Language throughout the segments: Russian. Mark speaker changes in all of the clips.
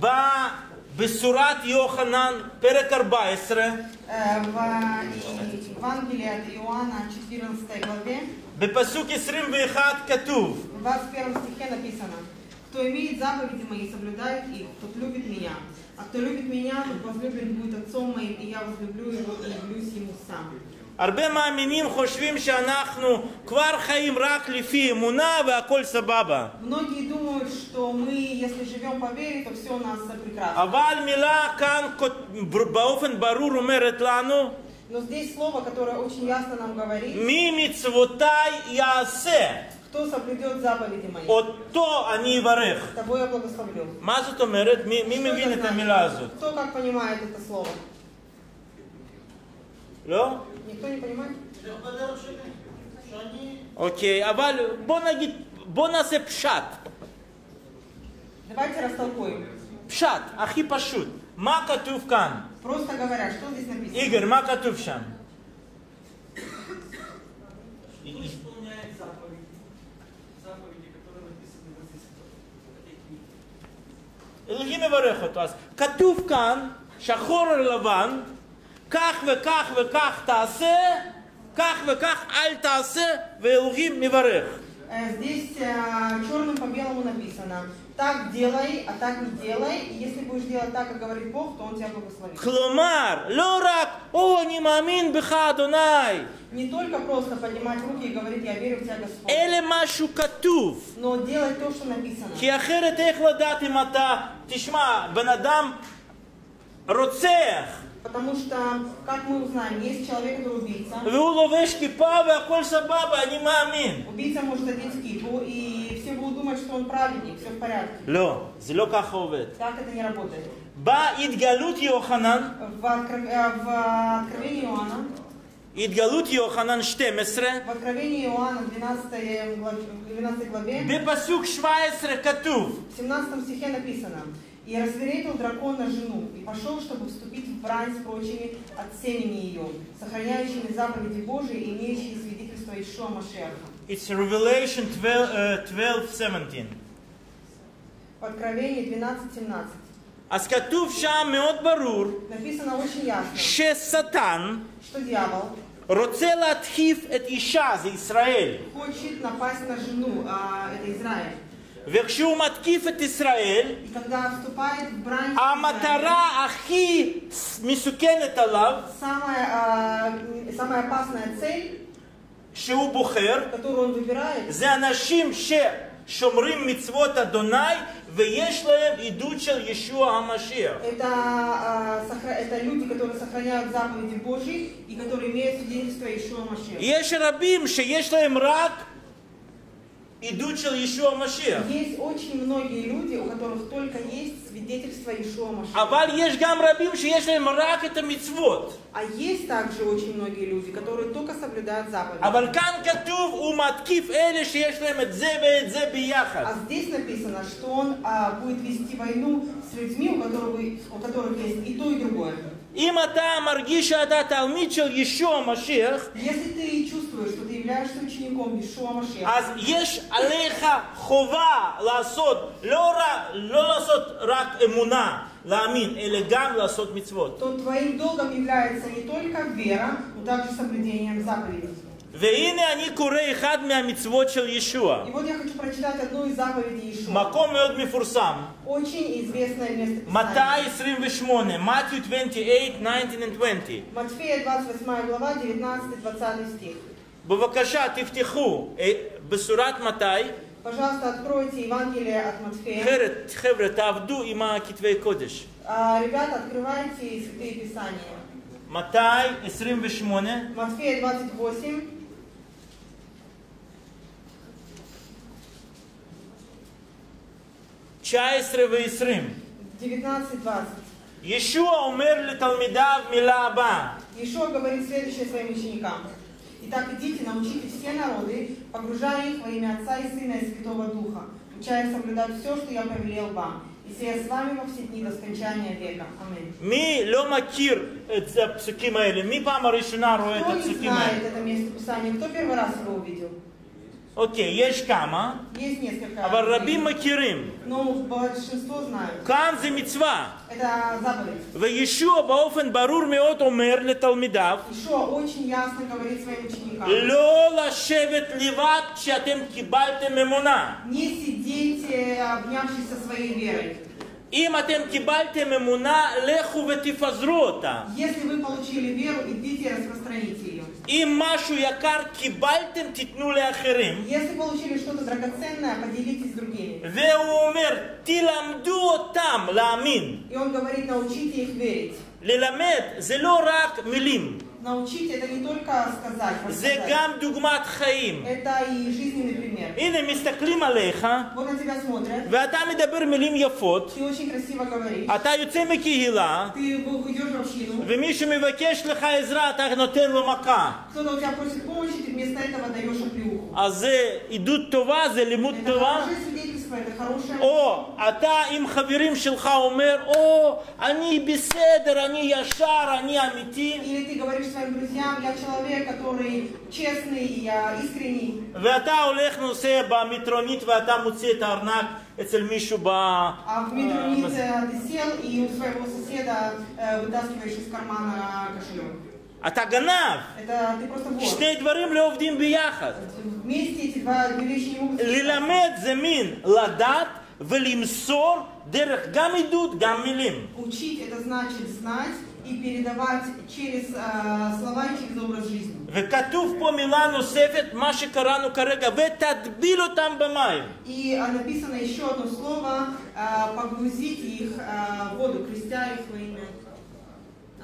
Speaker 1: בא בשורת יוחנן, פרק 14,
Speaker 2: Э, В э, Евангелии от Иоанна, 14 главе,
Speaker 1: בפסוק 21 כתוב,
Speaker 2: в 21 стихе написано, «Кто имеет заповеди мои, соблюдает их, тот любит меня. А кто любит меня, тот возлюблен будет отцом моим, и я возлюблю его и явлюсь ему сам».
Speaker 1: הרבה מאמינים חושבים שאנחנו כבר חיים רק לפי אמונה והכל סבבה.
Speaker 2: Многие думают, что мы, если живем по вере, то все у нас э, прекрасно.
Speaker 1: אבל מילה כאן כות- באופן ברור אומרת לנו,
Speaker 2: Но здесь слово, которое очень ясно нам говорит,
Speaker 1: מי מצוותיי יעשה,
Speaker 2: кто соблюдет заповеди мои,
Speaker 1: אותו אני אברך.
Speaker 2: того я благословлю.
Speaker 1: מה זאת אומרת? מי, מי
Speaker 2: Что
Speaker 1: מבין
Speaker 2: это
Speaker 1: את
Speaker 2: значит?
Speaker 1: המילה הזאת?
Speaker 2: Кто как понимает это слово?
Speaker 1: לא?
Speaker 2: Никто не понимает?
Speaker 1: Окей, аваль, бо нагид, бо пшат.
Speaker 2: Давайте растолкуем.
Speaker 1: Пшат, ахи пашут. Макатув кан.
Speaker 2: Просто говоря, что здесь написано?
Speaker 1: Игорь, макатув шам. Илгимеварехатуас. вас. Катувкан, шахор лаван, כך וכך וכך תעשה, כך וכך אל תעשה, ואלוהים מברך.
Speaker 2: Э, Здесь черным по белому написано. Так делай, а так не делай. И если будешь делать так, как говорит Бог, то Он тебя благословит.
Speaker 1: כלומר, לא רק, או, אני מאמין בך, אדוני,
Speaker 2: Не только просто поднимать руки и говорить, я верю в тебя, Господь.
Speaker 1: אלא משהו כתוב.
Speaker 2: Но делать то, что написано.
Speaker 1: כי אחרת איך לדעת אם אתה, תשמע, בן אדם רוצח,
Speaker 2: Потому что, как мы узнаем, есть человек, который убийца.
Speaker 1: והוא לובש כיפה והכל סבבה, אני מאמין.
Speaker 2: Убийца может одеть кипу, и все будут думать, что он праведник, все в порядке.
Speaker 1: לא, זה לא ככה עובד.
Speaker 2: Так это не работает.
Speaker 1: בא התגלות יוחנן,
Speaker 2: В, откров- э, в Откровении Иоанна,
Speaker 1: התגלות יוחנן 12,
Speaker 2: в Откровении Иоанна, 12 главе, 12 главе,
Speaker 1: בפסוק 17 כתוב,
Speaker 2: В 17 стихе написано, «И разверетил дракон на жену, и пошел, чтобы вступить в брань с прочими от семени ее, сохраняющими заповеди Божии и имеющие свидетельство Ишуа Машеха».
Speaker 1: it's Revelation 12, uh, 12 17.
Speaker 2: В Откровении 12.17
Speaker 1: אז כתוב שם מאוד ברור
Speaker 2: написано очень ясно,
Speaker 1: ששטן
Speaker 2: что дьявол
Speaker 1: רוצה להתקיף את אישה, זה ישראל. וכשהוא מתקיף את ישראל, המטרה הכי מסוכנת עליו, שהוא בוחר, זה אנשים ששומרים מצוות אדוני ויש להם עדות של ישוע המשיח. יש רבים שיש להם רק идучил Ишуа Машиах.
Speaker 2: Есть очень многие люди, у которых только есть свидетельство Ишуа Машиах.
Speaker 1: Аваль еш гам рабим, что еш лем рак это мецвод.
Speaker 2: А есть также очень многие люди, которые только соблюдают заповеди.
Speaker 1: Аваль кан катув у маткив эле, что еш лем эдзе ве эдзе бияхат.
Speaker 2: А здесь написано, что он а, будет вести войну с людьми, у которых, у которых есть и то, и другое.
Speaker 1: Им ата маргиша ата талмит еще Машех.
Speaker 2: Если ты чувствуешь, что ты являешься учеником Ишуа
Speaker 1: Машех. Аз еш алеха хова ласот, лора, лоласот рак эмуна. Ламин, или гам ласот митцвот.
Speaker 2: То твоим долгом является не только вера, но также соблюдением заповедей.
Speaker 1: והנה אני קורא אחד מהמצוות של ישוע.
Speaker 2: И вот я хочу прочитать одну из заповедей Ишуа.
Speaker 1: מקום מאוד מפורסם.
Speaker 2: Очень известное место
Speaker 1: מתי
Speaker 2: Писания.
Speaker 1: 28, מתיו 28, 19 and 20.
Speaker 2: Матфея 28 глава, 19-20 стих.
Speaker 1: בבקשה, תפתחו אה, בשורת מתי.
Speaker 2: Пожалуйста, откройте Евангелие от Матфея.
Speaker 1: אחרת, חבר'ה, תעבדו עם הכתבי קודש.
Speaker 2: А, ребята, открывайте Святые Писания.
Speaker 1: מתי 28,
Speaker 2: Матфея 28,
Speaker 1: 19 ו-20.
Speaker 2: 19-20.
Speaker 1: Иешуа умер леталмидав милаба.
Speaker 2: Иешуа говорит следующее своим ученикам. Итак, идите, научите все народы, погружая их во имя Отца и Сына и Святого Духа, учая соблюдать все, что я повелел вам. И сея с вами во все дни до скончания века. Аминь.
Speaker 1: Ми ло макир эт э, псуким Ми пама решена роэ эт
Speaker 2: Кто не знает это место Писания? Кто первый раз его увидел?
Speaker 1: אוקיי, יש כמה,
Speaker 2: Есть несколько.
Speaker 1: אבל
Speaker 2: людей,
Speaker 1: רבים מכירים.
Speaker 2: Но большинство знают.
Speaker 1: כאן זה מצווה.
Speaker 2: Это заповедь.
Speaker 1: וישוע באופן ברור מאוד אומר לתלמידיו,
Speaker 2: Ишуа очень ясно говорит своим ученикам.
Speaker 1: לא לשבת לבד כשאתם קיבלתם אמונה.
Speaker 2: Не сидеть, э, обнявшись со своей верой.
Speaker 1: אם אתם קיבלתם אמונה, לכו ותפזרו אותה.
Speaker 2: Если вы получили веру, идите и распространите ее.
Speaker 1: אם משהו יקר קיבלתם, תיתנו לאחרים. והוא אומר, תלמדו אותם להאמין. ללמד זה לא רק מילים. זה גם דוגמת חיים. הנה, מסתכלים עליך, ואתה מדבר מילים יפות, אתה יוצא מקהילה, ומישהו מבקש לך עזרה, אתה נותן לו מכה. אז זה עדות טובה, זה לימוד טובה.
Speaker 2: хорошее свидетельство, это хорошее...
Speaker 1: או אתה עם חברים שלך אומר, או, אני בסדר, אני ישר, אני אמיתי,
Speaker 2: Или ты говоришь своим друзьям, я человек, который честный, я искренний,
Speaker 1: ואתה הולך נוסע במטרונית ואתה מוציא את הארנק אצל מישהו ב...
Speaker 2: а в метронице ты сел и у своего соседа э, вытаскиваешь из кармана кошелек.
Speaker 1: אתה גנב.
Speaker 2: Это ты просто вор.
Speaker 1: שני דברים לא עובדים ביחד.
Speaker 2: Вместе эти два две вещи не могут сочетаться.
Speaker 1: ללמד זה מין לדעת ולמסור דרך גם עדות, גם מילים.
Speaker 2: Учить это значит знать и передавать через э, слова и через образ жизни.
Speaker 1: וכתוב פה מילה נוספת, מה שקראנו כרגע, ותטביל אותם במים.
Speaker 2: И э, написано еще одно слово э, погрузить их э, в воду, крестя их во имя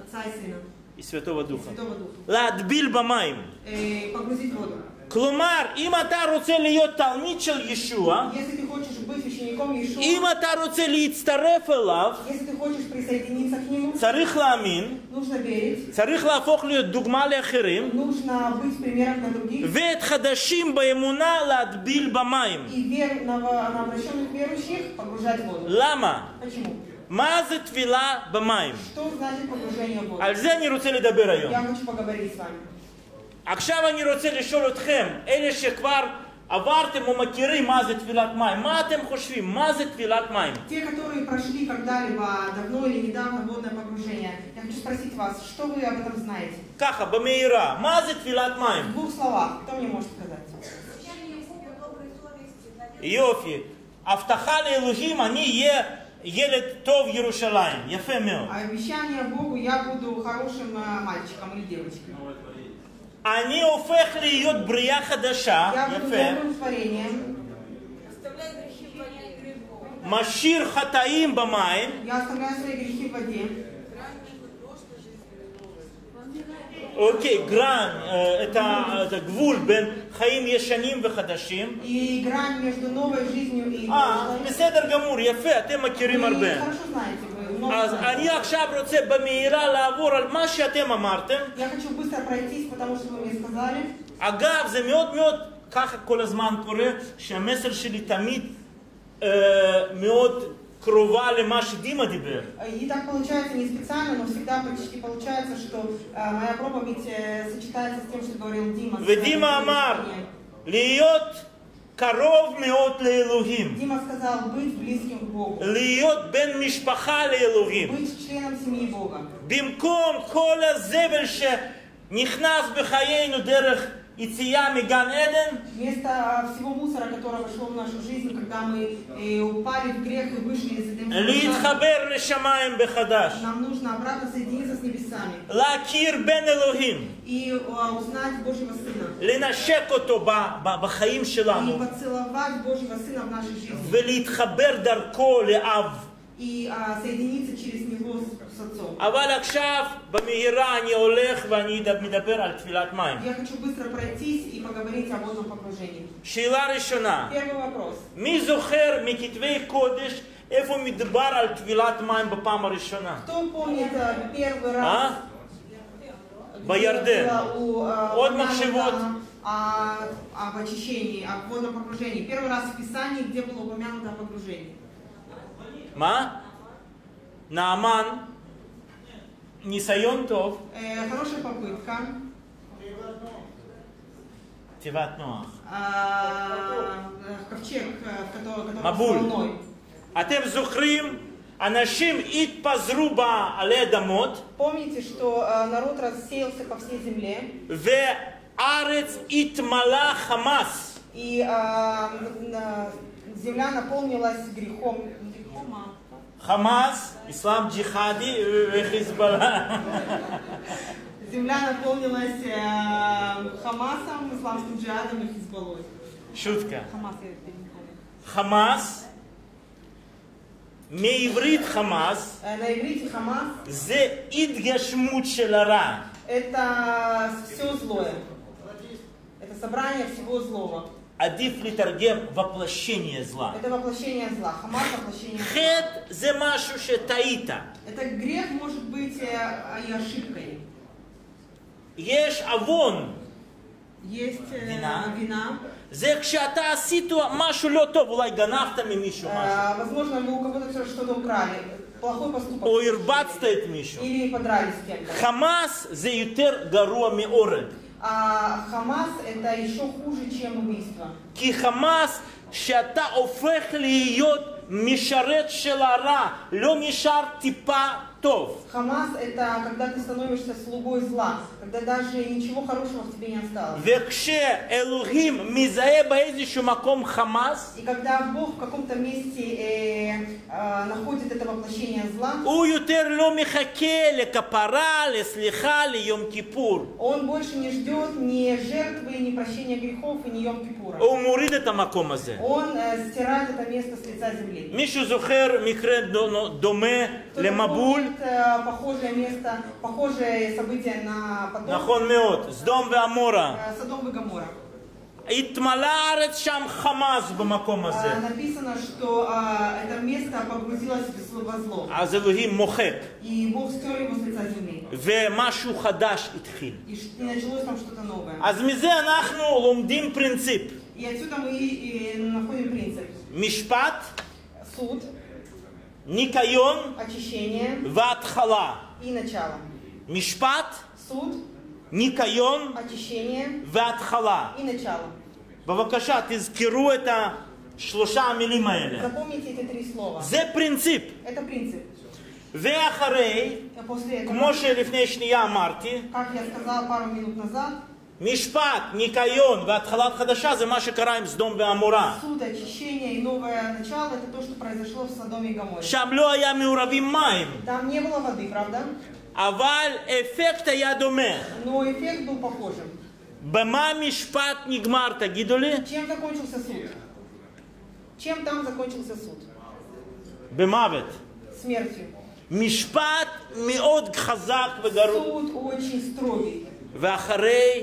Speaker 2: Отца и Сына,
Speaker 1: И Святого
Speaker 2: и
Speaker 1: Духа.
Speaker 2: Святого Духа.
Speaker 1: להטביל במים.
Speaker 2: Э, погрузить в воду.
Speaker 1: כלומר, אם אתה רוצה להיות תלמיד של ישוע,
Speaker 2: Если ты хочешь быть учеником Иешуа,
Speaker 1: אם אתה רוצה להצטרף אליו,
Speaker 2: если ты хочешь присоединиться к нему,
Speaker 1: צריך להאמין,
Speaker 2: нужно верить,
Speaker 1: צריך להפוך להיות דוגמה לאחרים,
Speaker 2: нужно быть примером для других,
Speaker 1: ואת חדשים באמונה להטביל במים.
Speaker 2: и вер на, на обращенных верующих погружать в воду.
Speaker 1: למה?
Speaker 2: Почему?
Speaker 1: מה זה טבילה במים?
Speaker 2: Что значит погружение в воду?
Speaker 1: על זה אני רוצה לדבר היום.
Speaker 2: Я хочу поговорить с вами.
Speaker 1: עכשיו אני רוצה לשאול אתכם, אלה שכבר עברתם או מכירים מה זה טבילת מים, מה אתם חושבים? מה זה טבילת מים?
Speaker 2: Те, которые прошли когда-либо давно или недавно водное погружение, я хочу спросить вас, что вы об этом знаете?
Speaker 1: ככה, במהירה, מה זה טבילת
Speaker 2: В
Speaker 1: מים?
Speaker 2: двух словах, кто мне может сказать?
Speaker 3: Обещание Бога доброй совести, надежды
Speaker 1: יופי. הבטחה לאלוהים, אני אהיה ילד טוב ירושלים. יפה מאוד.
Speaker 2: А обещание Богу, я буду хорошим э, мальчиком или девочкой.
Speaker 1: אני הופך להיות брия חדשה,
Speaker 2: Я буду
Speaker 1: יפה.
Speaker 2: добрым творением,
Speaker 3: оставляй грехи в воде грехов.
Speaker 1: משאיר חטאים במים, אוקיי, גרן, אה, את הגבול בין חיים ישנים וחדשים. בסדר גמור, יפה, אתם מכירים הרבה. אז אני עכשיו רוצה במהירה לעבור על מה שאתם אמרתם. אגב, זה מאוד מאוד, ככה כל הזמן קורה, שהמסר שלי תמיד אה, מאוד... крували Маши Дима дебер?
Speaker 2: И так получается не специально, но всегда почти получается, что э, моя проповедь э, сочетается с тем, что говорил Дима.
Speaker 1: Дима
Speaker 2: Амар,
Speaker 1: льет коров меот лейлухим.
Speaker 2: Дима сказал быть близким к Богу.
Speaker 1: Льет бен мишпаха лейлухим.
Speaker 2: Быть членом семьи Бога.
Speaker 1: Бимком кола зебельше нихнас бехаейну дерех יציאה מגן עדן,
Speaker 2: Вместо всего мусора, который вошел в нашу жизнь, когда мы э, упали в грех и вышли из Эдемского сада,
Speaker 1: להתחבר לשמיים בחדש.
Speaker 2: нам нужно обратно соединиться с небесами
Speaker 1: להכיר בן אלוהים.
Speaker 2: и э, узнать Божьего Сына.
Speaker 1: לנשק אותו ב- ב- בחיים
Speaker 2: И
Speaker 1: שלנו
Speaker 2: поцеловать Божьего Сына в нашей жизни.
Speaker 1: ולהתחבר דרכו לאב.
Speaker 2: И а, соединиться через Него с, с Отцом.
Speaker 1: אבל עכשיו במהירה אני הולך ואני אד- מדבר על טבילת מים.
Speaker 2: Я хочу быстро пройтись и поговорить о водном погружении.
Speaker 1: שאלה ראשונה,
Speaker 2: Первый вопрос.
Speaker 1: מי זוכר מכתבי קודש איפה מדובר על טבילת מים בפעם הראשונה?
Speaker 2: Кто помнит э, первый раз,
Speaker 1: אה?
Speaker 2: где
Speaker 1: Боярден.
Speaker 2: было у, э,
Speaker 1: От
Speaker 2: упомянуто
Speaker 1: Махшевот.
Speaker 2: о, об очищении, о водном погружении? Первый раз в Писании, где было упомянуто о погружении?
Speaker 1: מה? נעמן, ניסיון טוב,
Speaker 2: Э, хорошая попытка.
Speaker 1: תיבת נוח.
Speaker 2: а, ковчег, э, в котором, который
Speaker 1: Мабуль.
Speaker 2: с волной.
Speaker 1: אתם זוכרים? אנשים התפזרו בעלי אדמות,
Speaker 2: Помните, что э, народ рассеялся по всей земле,
Speaker 1: והארץ התמלא חמאס.
Speaker 2: и а, на- земля наполнилась грехом. грехом, а?
Speaker 1: חמאס, אסלאם ג'יהאדי וחיזבאללה.
Speaker 2: Земля наполнилась э, Хамасом, исламским джихадом и Хизбаллой.
Speaker 1: шутка.
Speaker 2: Хамас, я это не помню.
Speaker 1: חמאס, מעברית חמאס,
Speaker 2: Э, На иврите Хамас
Speaker 1: זה התגשמות של הרע.
Speaker 2: это все злое. Это собрание всего злого.
Speaker 1: עדיף לתרגם воплощение зла.
Speaker 2: Это воплощение зла. Хамас воплощение зла.
Speaker 1: חטא זה משהו שטעית.
Speaker 2: Это грех может быть э, и ошибкой.
Speaker 1: יש עוון.
Speaker 2: Есть э,
Speaker 1: Вина.
Speaker 2: вина.
Speaker 1: זה כשאתה עשית משהו לא טוב, אולי גנבת ממישהו משהו.
Speaker 2: Э, возможно, вы у кого-то всё что-то украли. Плохой поступок.
Speaker 1: או הרבצת את מישהו.
Speaker 2: Или подрались с кем-то.
Speaker 1: חמאס זה יותר גרוע מאורג.
Speaker 2: А Хамас это еще хуже, чем убийство.
Speaker 1: כי חמאס, שאתה הופך להיות משרת של הרע, לא נשאר טיפה Тов.
Speaker 2: Хамас – это когда ты становишься слугой зла, когда даже ничего хорошего в тебе не осталось.
Speaker 1: Векше Элухим мизае баэзишу маком Хамас.
Speaker 2: И когда Бог в каком-то месте э, э, находит это воплощение зла.
Speaker 1: У ютер ло михаке ле капара ле слиха ле йом кипур.
Speaker 2: Он больше не ждет ни жертвы, ни прощения грехов и ни йом кипура.
Speaker 1: У мурид это маком азе.
Speaker 2: Он э, стирает это место с лица земли.
Speaker 1: Мишу зухер микре доме ле
Speaker 2: мабуль
Speaker 1: למבול?
Speaker 2: помнит, э, похожее место, похожее событие на потом
Speaker 1: נכון מאוד, סדום ועמורה.
Speaker 2: э, Содом и Гоморра.
Speaker 1: התמלא הארץ שם חמאס במקום
Speaker 2: Э,
Speaker 1: הזה.
Speaker 2: Написано, что э, это место погрузилось в зло- во зло.
Speaker 1: אז אלוהים мохек.
Speaker 2: И Бог стер его с лица земли.
Speaker 1: ומשהו חדש התחיל.
Speaker 2: И, ш- и началось там что-то новое.
Speaker 1: אז מזה אנחנו לומדים פרינציפ.
Speaker 2: И отсюда мы и, и находим принцип.
Speaker 1: משפט,
Speaker 2: Суд,
Speaker 1: ניקיון
Speaker 2: очищение
Speaker 1: והתחלה.
Speaker 2: и начало.
Speaker 1: משפט,
Speaker 2: Суд,
Speaker 1: ניקיון
Speaker 2: очищение
Speaker 1: והתחלה.
Speaker 2: и начало.
Speaker 1: בבקשה, תזכרו את השלושה המילים האלה.
Speaker 2: Запомните эти три слова.
Speaker 1: זה פרינציפ.
Speaker 2: Это принцип.
Speaker 1: ואחרי,
Speaker 2: А После этого,
Speaker 1: כמו שלפני שנייה אמרתי,
Speaker 2: как я сказал пару минут назад,
Speaker 1: משפט, ניקיון והתחלת חדשה זה מה שקרה עם סדום ועמורה.
Speaker 2: суд, очищение и новое начало это то, что произошло в Содоме и Гоморе.
Speaker 1: שם לא היה מעורבים מים,
Speaker 2: Там не было воды, правда?
Speaker 1: אבל אפקט היה דומה.
Speaker 2: Но эффект был похожим.
Speaker 1: במה משפט נגמר, תגידו לי?
Speaker 2: Чем закончился суд? Чем там закончился суд?
Speaker 1: במוות.
Speaker 2: Смертью.
Speaker 1: משפט מאוד חזק וגרוע.
Speaker 2: Суд очень строгий,
Speaker 1: ואחרי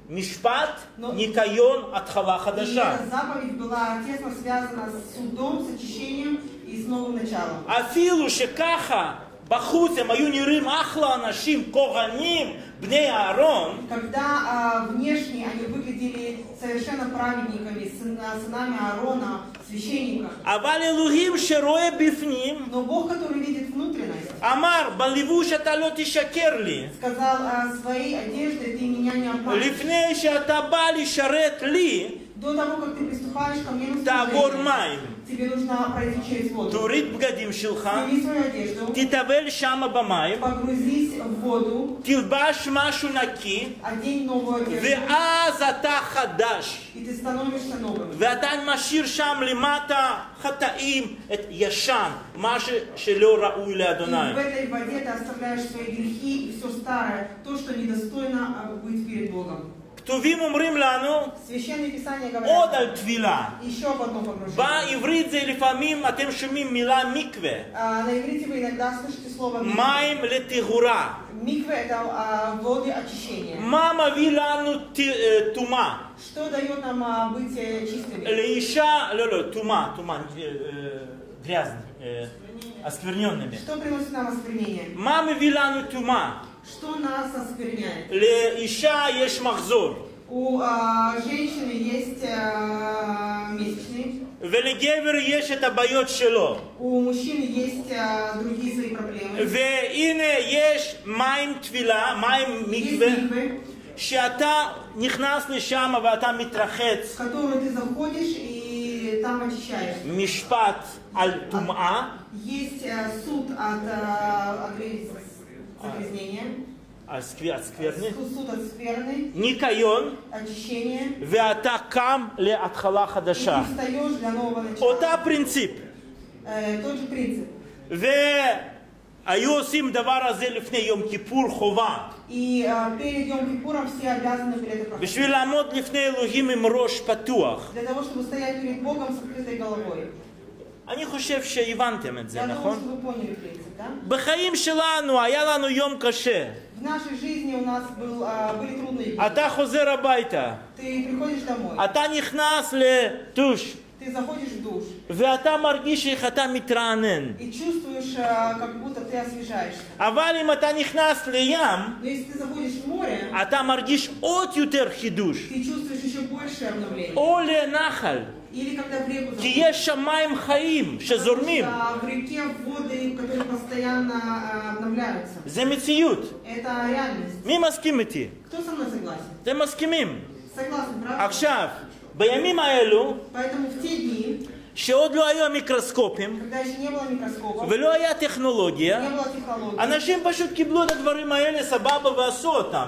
Speaker 2: Мишпат,
Speaker 1: Но... Никайон, от Хадаша.
Speaker 2: И заповедь была тесно связана с судом, с очищением и с новым началом.
Speaker 1: Афилу Шекаха, Бахус я мою нирым ахла нашим коганим бне Аарон.
Speaker 2: Когда а, внешне они выглядели совершенно праведниками, а, сынами Аарона, священника.
Speaker 1: А вали лугим шероя бифним.
Speaker 2: Но Бог, который видит внутренность.
Speaker 1: Амар, баливуш аталоти шакерли.
Speaker 2: Сказал, а, своей одеждой ты меня не обманешь.
Speaker 1: Лифней шатабали шарет ли
Speaker 2: До того, как ты приступаешь ко мне на
Speaker 1: תעבור
Speaker 2: служение,
Speaker 1: מים.
Speaker 2: ты тебе нужно пройти через воду.
Speaker 1: תוריד בגדים שלך,
Speaker 2: Сними свою одежду,
Speaker 1: תטבל שם במים,
Speaker 2: погрузись в воду,
Speaker 1: תלבש משהו נקי,
Speaker 2: одень новую одежду,
Speaker 1: ואז אתה חדש.
Speaker 2: и ты становишься новым.
Speaker 1: ואתה משאיר שם למטה חטאים, את ישן, מה ש- שלא ראוי
Speaker 2: И в
Speaker 1: לאדוני.
Speaker 2: этой воде ты оставляешь свои грехи и все старое, то, что недостойно а, быть перед Богом.
Speaker 1: כתובים אומרים לנו
Speaker 2: Священное Писание
Speaker 1: עוד
Speaker 2: говорит
Speaker 1: על טבילה.
Speaker 2: еще об одном погружении.
Speaker 1: בעברית זה לפעמים, אתם שומעים מילה מקווה.
Speaker 2: А, на иврите вы иногда слышите слово микве.
Speaker 1: מים לטהורה.
Speaker 2: Микве это а, воды очищения.
Speaker 1: מה מביא לנו ט- אה, טומאה?
Speaker 2: Что дает нам а, быть э, чистыми?
Speaker 1: לאישה, לא, לא, טומאה, טומאה, אה, אה, грязный, אה, оскверненными.
Speaker 2: Что приносит нам осквернение?
Speaker 1: מה מביא לנו טומאה?
Speaker 2: Что нас оскверняет?
Speaker 1: לאישה יש מחזור,
Speaker 2: У а, женщины есть а, месячные,
Speaker 1: ולגבר יש את הבעיות שלו.
Speaker 2: у мужчины есть а, другие свои проблемы.
Speaker 1: והנה יש מים טבילה, מים
Speaker 2: Есть
Speaker 1: מקווה,
Speaker 2: миквы,
Speaker 1: שאתה נכנס לשם ואתה
Speaker 2: в
Speaker 1: מתרחץ,
Speaker 2: которую ты заходишь и там очищаешь.
Speaker 1: משפט על טומאה,
Speaker 2: Есть а, суд от а, огре- загрязнения,
Speaker 1: על סקו- על скверны,
Speaker 2: суд суд от скверны,
Speaker 1: ניקיון,
Speaker 2: очищение,
Speaker 1: ואתה קם להתחלה
Speaker 2: и
Speaker 1: חדשה.
Speaker 2: ты встаешь для нового начала.
Speaker 1: אותה פרינציפ.
Speaker 2: Э, тот же принцип.
Speaker 1: והיו עושים דבר הזה לפני יום כיפור חובה.
Speaker 2: И а, перед Йом Кипуром все обязаны перед это проходить.
Speaker 1: בשביל לעמוד לפני אלוהים עם ראש פתוח. אני חושב שהבנתם את זה,
Speaker 2: Я думаю,
Speaker 1: נכון?
Speaker 2: что вы поняли принцип, да?
Speaker 1: בחיים שלנו היה לנו יום קשה.
Speaker 2: В нашей жизни у нас был, а, были трудные дни.
Speaker 1: אתה חוזר הביתה,
Speaker 2: Ты приходишь домой,
Speaker 1: אתה נכנס לטוש,
Speaker 2: ты заходишь в душ
Speaker 1: ואתה מרגיש איך אתה מתרענן.
Speaker 2: и чувствуешь, а, как будто ты освежаешься.
Speaker 1: אבל אם אתה נכנס לים,
Speaker 2: Но если ты заходишь в море,
Speaker 1: אתה מרגיש עוד יותר חידוש.
Speaker 2: ты чувствуешь еще большее обновление.
Speaker 1: או לנחל, כי יש שם חיים שזורמים. זה מציאות. מי מסכים איתי? אתם מסכימים. עכשיו, בימים האלו שעוד לא היו
Speaker 2: מיקרוסקופים,
Speaker 1: ולא היה טכנולוגיה, אנשים פשוט קיבלו את הדברים האלה סבבה ועשו אותם.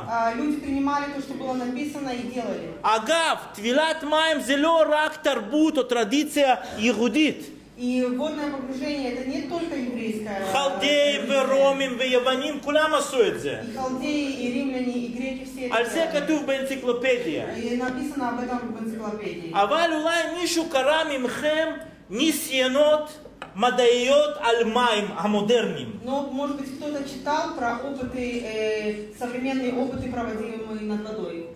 Speaker 1: אגב, טבילת מים זה לא רק תרבות או טרדיציה יהודית.
Speaker 2: И водное погружение это не только еврейское. а,
Speaker 1: חלדאים
Speaker 2: традиция.
Speaker 1: ורומים ויוונים, כולם עשו את זה.
Speaker 2: И халдеи, и римляне, и греки все это
Speaker 1: על זה
Speaker 2: делали.
Speaker 1: כתוב באנציקלופדיה.
Speaker 2: И написано об этом в энциклопедии.
Speaker 1: אבל אולי מישהו קרא ממכם ניסיונות מדעיות על מים המודרניים.
Speaker 2: Но, может быть, кто-то читал про опыты, э, современные опыты, проводимые над водой.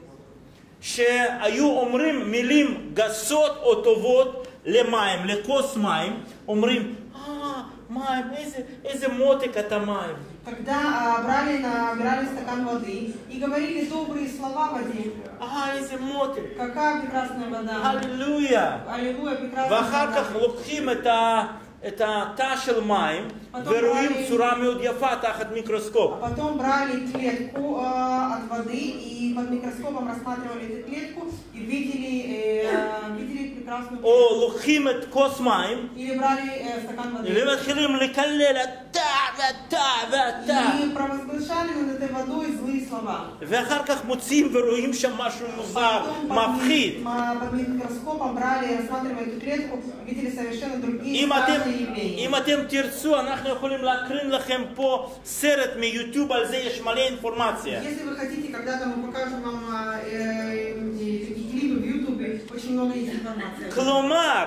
Speaker 1: שהיו אומרים מילים גסות או טובות למים, לכוס מים, אומרים, אה, מים, איזה, איזה מותק אתה מים.
Speaker 2: Когда а, брали, набирали стакан воды и говорили добрые слова в воде.
Speaker 1: אה, איזה מותק.
Speaker 2: Какая прекрасная вода.
Speaker 1: הללויה.
Speaker 2: Аллилуйя, прекрасная
Speaker 1: ואחר כך
Speaker 2: вода.
Speaker 1: לוקחים את, ה, את התא של מים ורואים צורה מאוד יפה תחת מיקרוסקופ.
Speaker 2: А потом брали клетку э, от воды и под микроскопом рассматривали эту клетку и видели, э, видели прекрасную
Speaker 1: או
Speaker 2: клетку.
Speaker 1: לוקחים את כוס מים
Speaker 2: Или брали э, стакан воды
Speaker 1: ומתחילים לקלל אתה ואתה ואתה.
Speaker 2: и провозглашали над этой водой злые слова.
Speaker 1: ואחר כך מוצאים ורואים שם משהו מוזר,
Speaker 2: Потом под,
Speaker 1: מפחיד.
Speaker 2: ми- ма- под микроскопом брали, рассматривали эту клетку, видели совершенно другие
Speaker 1: אם אתם,
Speaker 2: странные явления.
Speaker 1: אם אתם תרצו, אנחנו יכולים להקרין לכם פה סרט מיוטיוב, על זה יש מלא אינפורמציה.
Speaker 2: Если вы хотите, когда-то мы покажем вам а, э, э, такие клипы в Ютубе, очень много есть информации.
Speaker 1: כלומר,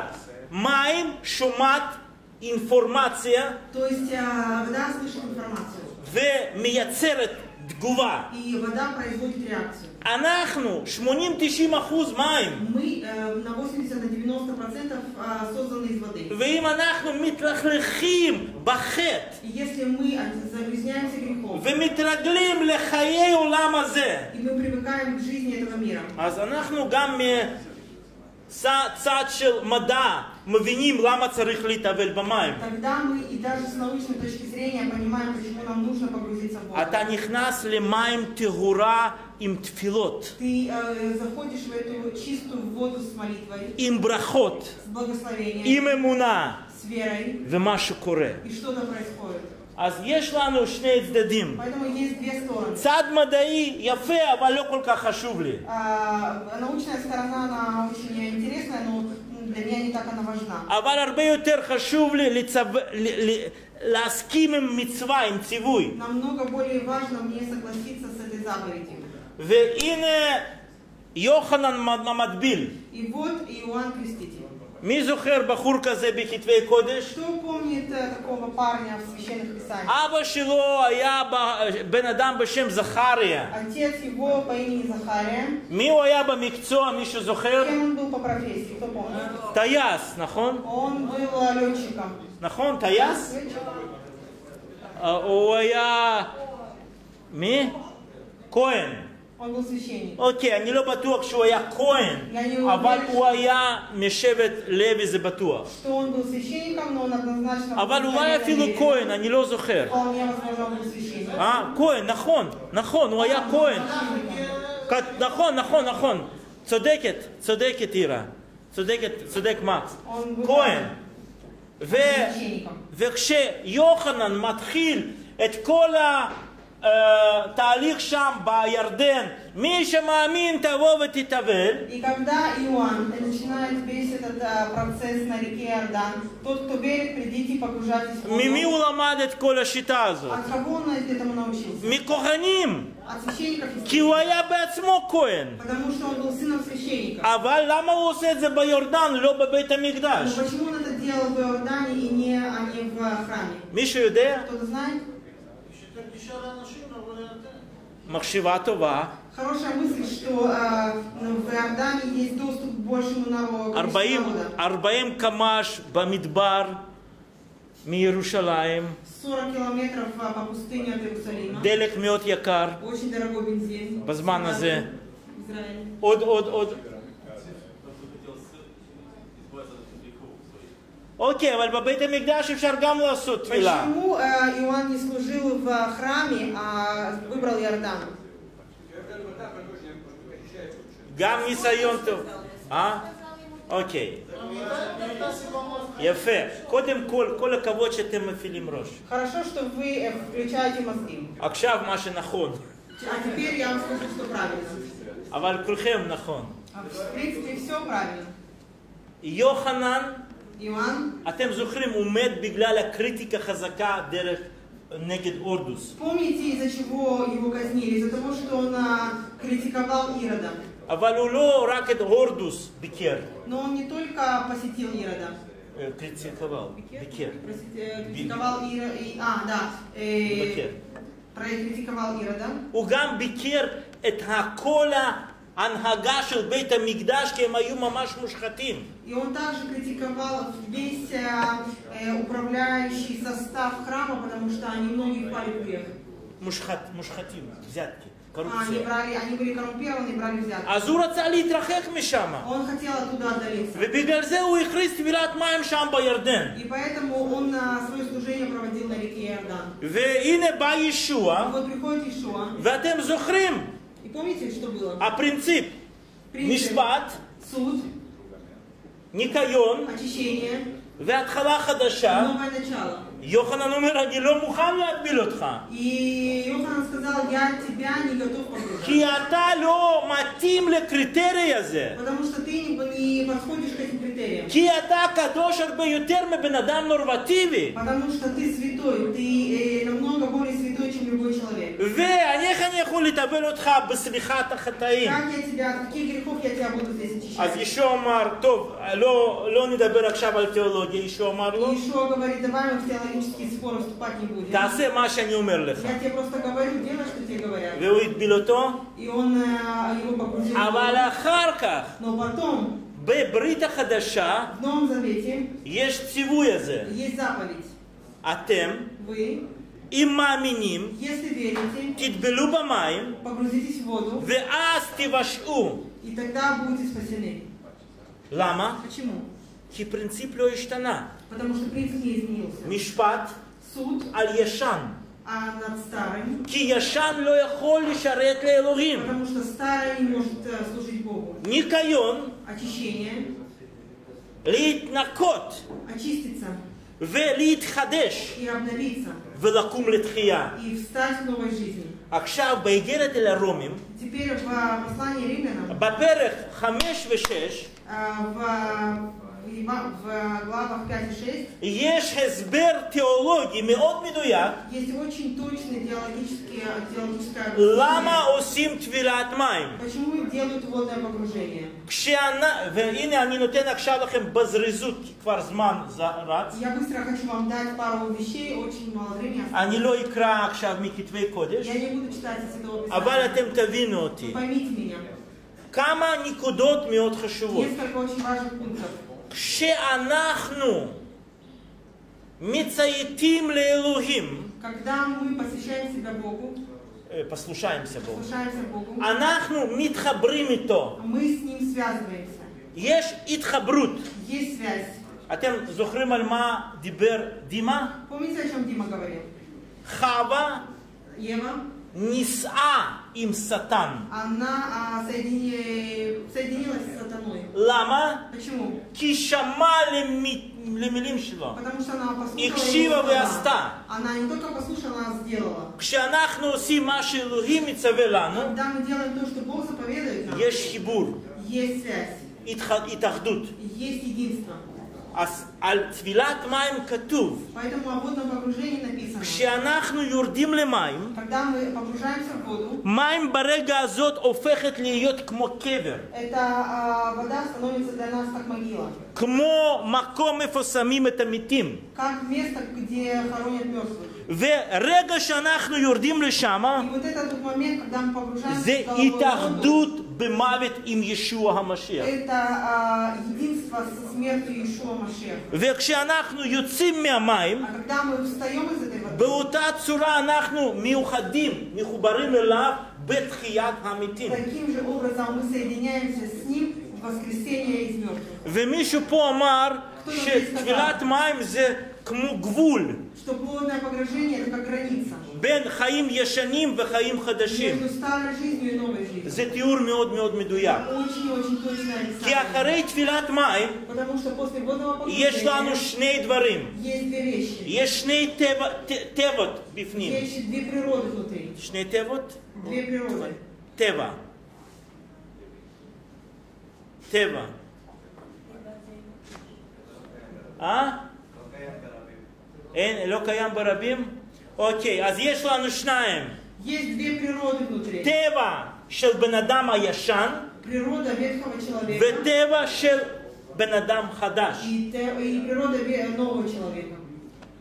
Speaker 1: מים שומעת אינפורמציה
Speaker 2: То есть а, вода слышит информацию,
Speaker 1: ומייצרת תגובה.
Speaker 2: и вода производит реакцию.
Speaker 1: אנחנו, 80-90 אחוז מים.
Speaker 2: Мы э, на 80-90% процентов а, созданы из воды.
Speaker 1: ואם אנחנו מתלכלכים בחטא
Speaker 2: И если мы от- загрязняемся грехом,
Speaker 1: ומתרגלים לחיי עולם הזה,
Speaker 2: и мы привыкаем к жизни этого мира,
Speaker 1: אז אנחנו גם מצד של מדע מבינים למה צריך להתאבל במים.
Speaker 2: тогда мы и даже с научной точки зрения понимаем, почему нам нужно погрузиться в воду.
Speaker 1: אתה נכנס למים טהורה עם תפילות,
Speaker 2: Ты э, заходишь в эту чистую воду с молитвой,
Speaker 1: עם ברכות,
Speaker 2: с благословением,
Speaker 1: עם אמונה,
Speaker 2: с верой,
Speaker 1: ומשהו קורה.
Speaker 2: и что-то происходит.
Speaker 1: אז יש לנו שני צדדים.
Speaker 2: Поэтому есть две стороны.
Speaker 1: צד מדעי יפה, אבל לא כל כך חשוב לי.
Speaker 2: А, научная сторона, она очень интересная, но для меня не так она важна.
Speaker 1: אבל הרבה יותר חשוב לי לצו... ל... ל... להסכים עם מצווה, עם ציווי.
Speaker 2: Намного более важно мне согласиться с этой заповедью.
Speaker 1: והנה יוחנן המטביל. מי זוכר בחור כזה בכתבי קודש? אבא שלו היה בן אדם בשם זכריה. מי הוא היה במקצוע, מי שזוכר? טייס, נכון? נכון, טייס? הוא היה... מי? כהן. אוקיי, אני לא בטוח שהוא היה כהן, אבל הוא היה משבט לוי, זה בטוח. אבל הוא
Speaker 2: היה
Speaker 1: אפילו כהן, אני לא זוכר. אה, כהן, נכון, נכון, הוא היה כהן. נכון, נכון, נכון. צודקת, צודקת אירה. צודקת, צודק מקס. כהן. וכשיוחנן מתחיל את כל ה... התהליך שם בירדן, מי שמאמין תבוא ותתאבל,
Speaker 2: И когда Иоанн начинает весь этот а, процесс на реке Иордан, тот, кто верит, придите, погружайтесь в воду.
Speaker 1: ממי הוא למד את כל השיטה הזאת?
Speaker 2: От кого он этому научился?
Speaker 1: מכהנים,
Speaker 2: От священников.
Speaker 1: כי הוא היה בעצמו כהן.
Speaker 2: Потому что он был сыном священника.
Speaker 1: אבל למה הוא עושה את זה ביורדן, לא בבית המקדש?
Speaker 2: Но почему он это делал в Иордане и не, а не в храме?
Speaker 1: מישהו יודע?
Speaker 2: Кто-то знает?
Speaker 1: מחשבה טובה,
Speaker 2: Хорошая мысль, что а, ну, в Иордане есть доступ к большему народу.
Speaker 1: 40, 40 קמ"ש במדבר מירושלים,
Speaker 2: 40 километров а, по пустыне от Иерусалима.
Speaker 1: דלק מאוד יקר,
Speaker 2: Очень дорогой бензин.
Speaker 1: בזמן הזה.
Speaker 2: В Израиле.
Speaker 1: עוד, עוד, עוד. אוקיי, אבל בבית המקדש אפשר גם לעשות תפילה.
Speaker 2: Почему э, Иоанн не служил в храме, а выбрал Иордан?
Speaker 1: גם ניסיון טוב. אה? אוקיי. יפה. קודם כל, כל הכבוד שאתם מפעילים ראש.
Speaker 2: Хорошо, что вы э, включаете мозги.
Speaker 1: עכשיו מה שנכון,
Speaker 2: А теперь я вам скажу, что правильно.
Speaker 1: אבל כולכם נכון.
Speaker 2: А В принципе, все правильно.
Speaker 1: יוחנן,
Speaker 2: Иоанн,
Speaker 1: אתם זוכרים, הוא מת בגלל הקריטיקה חזקה דרך נגד אורדוס.
Speaker 2: помните, из-за чего его казнили? Из-за того, что он а, критиковал Ирода.
Speaker 1: אבל הוא לא רק את הורדוס ביקר.
Speaker 2: Но он не только посетил Ирода,
Speaker 1: אה, קריטיקבל, ביקר.
Speaker 2: простите, э, критиковал Иро... и- А, да. э,
Speaker 1: ביקר.
Speaker 2: Критиковал Ирода.
Speaker 1: הוא גם ביקר את כל ההנהגה Анхага бейта мигдаш, кем мамаш мушхатим.
Speaker 2: И он также критиковал весь э, э управляющий состав храма, потому что они многие пали в грех.
Speaker 1: Мушхат, мушхатим, взятки.
Speaker 2: А, коррупция.
Speaker 1: Они,
Speaker 2: брали, они были коррумпированы брали взятки.
Speaker 1: Азура цали трахех мишама.
Speaker 2: Он хотел оттуда отдалиться.
Speaker 1: Вебигарзе у Ихрис вилат маем Шамба Ярден.
Speaker 2: И поэтому он а, свое служение проводил на реке Иордан.
Speaker 1: Ве ине
Speaker 2: ба
Speaker 1: Ишуа.
Speaker 2: Вот приходит Ишуа.
Speaker 1: Ватем
Speaker 2: зухрим помните, что было?
Speaker 1: הפרינציפ,
Speaker 2: Принцип,
Speaker 1: משפט,
Speaker 2: суд,
Speaker 1: ניקיון
Speaker 2: очищение,
Speaker 1: והתחלה חדשה.
Speaker 2: новое начало.
Speaker 1: יוחנן אומר, אני לא מוכן להגביל אותך.
Speaker 2: И Йоханан сказал, я тебя не готов погружать.
Speaker 1: כי אתה לא מתאים לקריטריה הזה.
Speaker 2: Потому что ты не, не подходишь к этим критериям.
Speaker 1: כי אתה קדוש הרבה יותר מבן אדם נורמטיבי.
Speaker 2: человек.
Speaker 1: ואיך אני יכול לטבל אותך בסליחת החטאים?
Speaker 2: Как я тебя, от каких грехов я тебя буду здесь
Speaker 1: אז
Speaker 2: очищать?
Speaker 1: ישוע אמר, טוב, לא, לא נדבר עכשיו על תיאולוגיה, ישוע אמר לו,
Speaker 2: И Ишуа говорит, давай мы в теологические споры вступать не будем.
Speaker 1: תעשה מה שאני אומר לך.
Speaker 2: Я тебе просто говорю, делай, что тебе говорят.
Speaker 1: והוא הגביל אותו,
Speaker 2: И он э, его погрузил. в
Speaker 1: אבל
Speaker 2: воду.
Speaker 1: אחר כך,
Speaker 2: Но потом,
Speaker 1: בברית החדשה,
Speaker 2: в Новом Завете,
Speaker 1: יש ציווי הזה.
Speaker 2: есть заповедь.
Speaker 1: אתם,
Speaker 2: Вы,
Speaker 1: אם מאמינים,
Speaker 2: если верите,
Speaker 1: תטבלו במים,
Speaker 2: погрузитесь в воду,
Speaker 1: ואז תיוושעו.
Speaker 2: и тогда будете спасены.
Speaker 1: למה?
Speaker 2: Почему?
Speaker 1: כי פרינציפ לא השתנה.
Speaker 2: Потому что принцип не изменился.
Speaker 1: משפט
Speaker 2: Суд
Speaker 1: על ישן.
Speaker 2: а над старым,
Speaker 1: כי ישן לא יכול לשרת לאלוהים.
Speaker 2: потому что старое не может э, служить Богу.
Speaker 1: ניקיון,
Speaker 2: Очищение,
Speaker 1: להתנקות
Speaker 2: очиститься
Speaker 1: ולהתחדש
Speaker 2: и обновиться,
Speaker 1: ולקום לתחייה. עכשיו באיגרת אל הרומים, בפרק 5 ו-6,
Speaker 2: в, в Ева- в главах 5 и 6,
Speaker 1: יש הסבר תיאולוגי מאוד מדויק
Speaker 2: есть очень точное теологическое, теологическое
Speaker 1: למה
Speaker 2: объяснение,
Speaker 1: עושים טבילת מים.
Speaker 2: почему делают водное погружение.
Speaker 1: כשאנ... והנה אני נותן עכשיו לכם בזריזות, כי כבר זמן ז- רץ.
Speaker 2: Я быстро хочу вам дать пару вещей, очень мало времени осталось.
Speaker 1: אני לא אקרא עכשיו מכתבי קודש,
Speaker 2: Я не буду читать из Святого
Speaker 1: אבל
Speaker 2: Писания.
Speaker 1: אתם תבינו אותי.
Speaker 2: Поймите меня.
Speaker 1: כמה נקודות מאוד חשובות.
Speaker 2: Несколько очень важных пунктов.
Speaker 1: כשאנחנו מצייתים לאלוהים,
Speaker 2: Когда мы посвящаем себя Богу,
Speaker 1: אה, послушаемся Богу,
Speaker 2: послушаемся Богу,
Speaker 1: אנחנו מתחברים איתו.
Speaker 2: мы с Ним связываемся.
Speaker 1: יש התחברות.
Speaker 2: Есть связь.
Speaker 1: אתם זוכרים על מה דיבר דימה?
Speaker 2: Помните, о чем Дима говорил?
Speaker 1: חווה
Speaker 2: Ева,
Speaker 1: נישאה им сатан.
Speaker 2: Она а, соедини... соединилась с сатаной.
Speaker 1: Лама?
Speaker 2: Почему?
Speaker 1: Кишамали ми шило.
Speaker 2: Потому что она послушала Икшива
Speaker 1: веаста.
Speaker 2: Она не только послушала, она сделала.
Speaker 1: Кшанахну маши лухим и.
Speaker 2: Когда мы делаем то, что Бог заповедует нам.
Speaker 1: Есть хибур.
Speaker 2: Есть связь.
Speaker 1: Итахдут.
Speaker 2: Есть единство.
Speaker 1: אז על טבילת מים כתוב כשאנחנו יורדים למים מים ברגע הזאת הופכת להיות כמו קבר. כמו מקום איפה שמים את המתים. ורגע שאנחנו יורדים לשם זה התאחדות במוות עם ישוע המשיח. וכשאנחנו יוצאים מהמים, באותה צורה אנחנו מיוחדים, מחוברים אליו בתחיית המתים. ומישהו פה אמר שתפילת מים זה כמו גבול.
Speaker 2: Что плотное погружение это как граница
Speaker 1: בין חיים ישנים וחיים חדשים.
Speaker 2: между старой жизнью и новой жизнью.
Speaker 1: זה תיאור מאוד מאוד מדויק.
Speaker 2: Очень-очень точное
Speaker 1: כי
Speaker 2: описание.
Speaker 1: אחרי טבילת מים
Speaker 2: Потому что после водного
Speaker 1: יש לנו
Speaker 2: погружения
Speaker 1: שני דברים.
Speaker 2: есть две вещи.
Speaker 1: יש שני טבע- ט- טבעות בפנים.
Speaker 2: Есть две природы внутри.
Speaker 1: שני טבעות?
Speaker 2: Две природы.
Speaker 1: טבע. טבע. אה? אין, לא קיים ברבים? אוקיי, אז יש לנו שניים.
Speaker 2: Есть две природы внутри.
Speaker 1: טבע של בן אדם הישן
Speaker 2: Природа ветхого человека
Speaker 1: וטבע של בן אדם חדש.
Speaker 2: и, те- и природа ве- нового человека.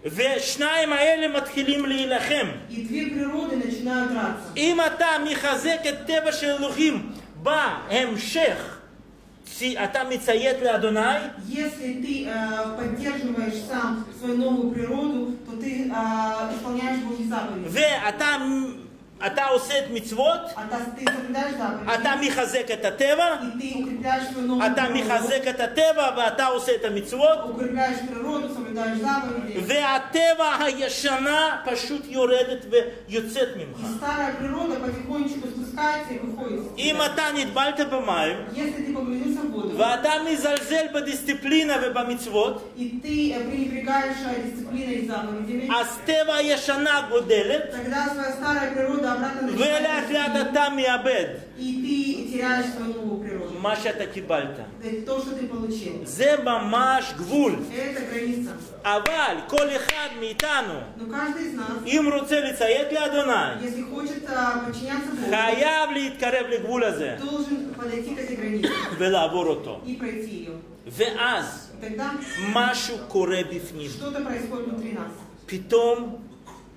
Speaker 1: ושניים האלה מתחילים להילחם.
Speaker 2: И две природы начинают драться.
Speaker 1: אם אתה מחזק את טבע של אלוהים בהמשך,
Speaker 2: Если ты э, поддерживаешь сам свою новую природу, то ты э, исполняешь Божьи заповеди.
Speaker 1: אתה עושה את מצוות, אתה מחזק את הטבע, אתה מחזק את הטבע ואתה עושה את המצוות, והטבע הישנה פשוט יורדת ויוצאת ממך. אם אתה נטבלת במים, ואתה מזלזל בדיסציפלינה ובמצוות, אז טבע הישנה גודלת, ולאט אתה מאבד מה שאתה קיבלת. זה ממש גבול. אבל כל אחד מאיתנו, אם רוצה לציית לאדוני, חייב להתקרב לגבול הזה ולעבור אותו. ואז משהו קורה בפנים. פתאום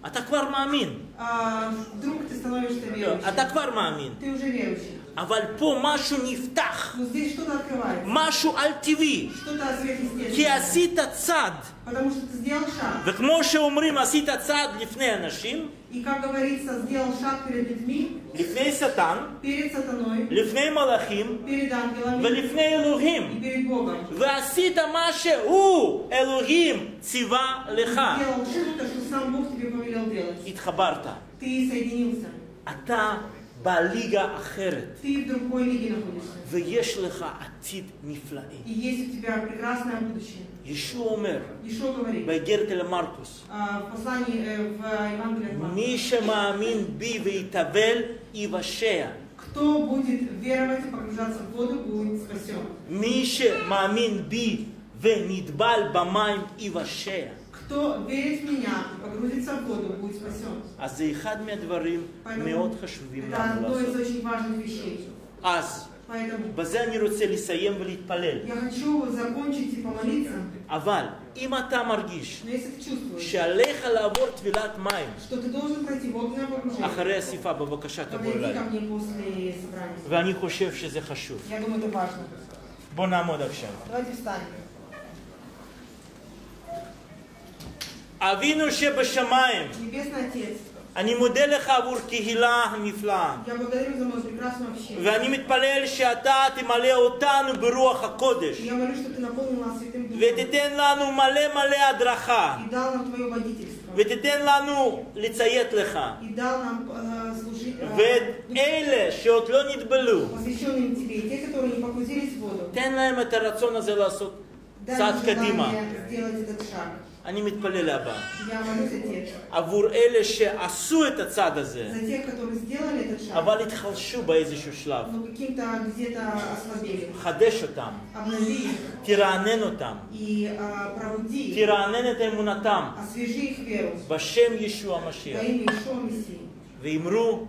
Speaker 1: אתה כבר מאמין.
Speaker 2: А, вдруг ты становишься верующим.
Speaker 1: אתה כבר מאמין.
Speaker 2: Ты уже верующий.
Speaker 1: אבל פה משהו נפתח, משהו על טבעי, כי עשית צעד, וכמו שאומרים עשית צעד לפני אנשים, לפני שטן, לפני מלאכים, ולפני אלוהים, ועשית מה שהוא אלוהים ציווה לך. התחברת. אתה בליגה אחרת,
Speaker 2: Ты в другой лиге находишься.
Speaker 1: ויש לך עתיד נפלאי.
Speaker 2: И есть у тебя прекрасное будущее.
Speaker 1: ישוע אומר,
Speaker 2: Ишо говорит
Speaker 1: באיגרת אל מרקוס,
Speaker 2: а, в послании, э, в Евангелии от Марка,
Speaker 1: מי שמאמין בי ויתאבל, יבשע.
Speaker 2: кто будет веровать и погружаться в воду, будет спасен.
Speaker 1: מי שמאמין בי ונטבל במים, יבשע.
Speaker 2: Кто верит в меня и погрузится в воду, будет спасен.
Speaker 1: אז זה אחד מהדברים מאוד חשובים
Speaker 2: Это
Speaker 1: לנו
Speaker 2: одно из
Speaker 1: לעשות.
Speaker 2: очень важных вещей.
Speaker 1: אז,
Speaker 2: Поэтому
Speaker 1: בזה אני רוצה לסיים ולהתפלל.
Speaker 2: я хочу закончить и помолиться,
Speaker 1: אבל אם אתה מרגיש
Speaker 2: но если ты чувствуешь,
Speaker 1: שעליך לעבור טבילת מים,
Speaker 2: что ты должен пройти водное погружение,
Speaker 1: אחרי אסיפה בבקשה תבוא
Speaker 2: подойди
Speaker 1: אליי.
Speaker 2: ко мне после собрания.
Speaker 1: ואני חושב שזה חשוב.
Speaker 2: Я думаю, это важно.
Speaker 1: בוא נעמוד עכשיו. אבינו שבשמיים, אני מודה לך עבור קהילה
Speaker 2: הנפלאה.
Speaker 1: ואני מתפלל שאתה תמלא אותנו ברוח הקודש. ותיתן לנו מלא מלא הדרכה. ותיתן לנו לציית לך. ואלה שעוד לא נטבלו, תן להם את הרצון הזה לעשות צעד קדימה. אני מתפלל
Speaker 2: לאבא.
Speaker 1: עבור אלה שעשו את הצעד הזה, אבל התחלשו באיזשהו שלב. חדש אותם, תרענן אותם, תרענן את אמונתם, בשם ישוע המשיח. ואמרו